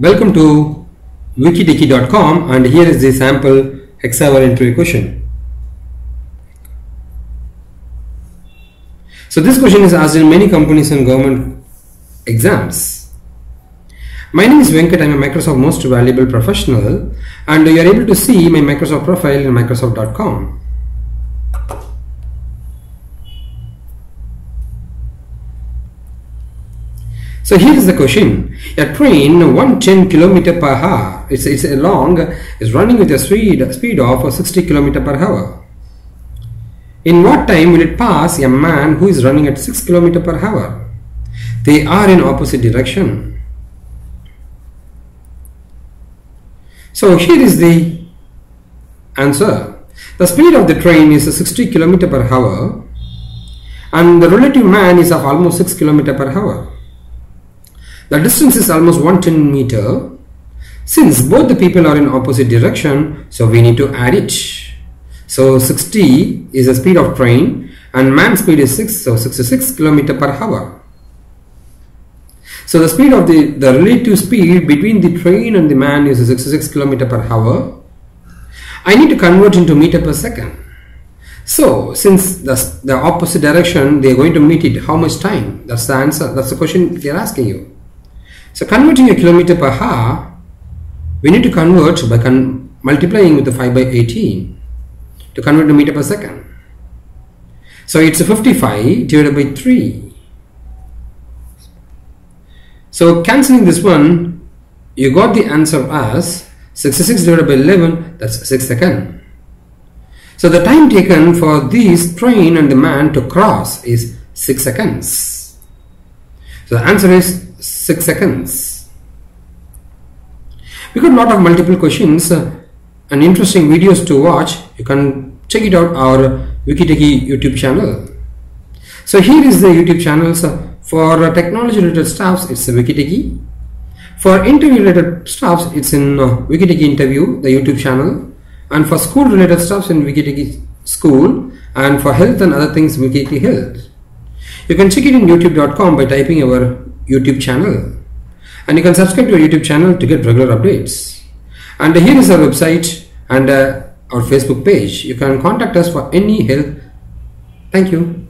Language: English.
Welcome to wikitechy.com and here is the sample Hexaware interview question. So this question is asked in many companies and government exams. My name is Venkat, I am a Microsoft Most Valuable Professional and you are able to see my Microsoft profile in Microsoft.com. So here is the question. A train 110 km per hour, it's, it's a long, is running with a speed, speed of 60 km per hour. In what time will it pass a man who is running at 6 km per hour? They are in opposite direction. So here is the answer. The speed of the train is 60 km per hour and the relative man is of almost 6 km per hour. The distance is almost 110 meter. Since both the people are in opposite direction, so we need to add it. So 60 is the speed of train and man speed is 6, so 66 kilometer per hour. So the speed of the, the relative speed between the train and the man is 66 kilometer per hour. I need to convert into meter per second. So since the, the opposite direction they are going to meet it, how much time? That's the answer. That's the question they are asking you. So converting a kilometer per hour, we need to convert by con multiplying with the 5 by 18 to convert to meter per second. So it's a 55 divided by 3. So cancelling this one, you got the answer as 66 divided by 11, that's 6 seconds. So the time taken for this train and the man to cross is 6 seconds. So the answer is 6 seconds. We got a lot of multiple questions uh, and interesting videos to watch. You can check it out our Wikitechy YouTube channel. So here is the YouTube channels for uh, technology related stuffs. It's Wikitechy. For interview related stuffs, it's in uh, Wikitechy interview, the YouTube channel. And for school related stuffs in Wikitechy school. And for health and other things, Wikitechy health. You can check it in youtube.com by typing our YouTube channel. And you can subscribe to our YouTube channel to get regular updates. And here is our website and uh, our Facebook page. You can contact us for any help. Thank you.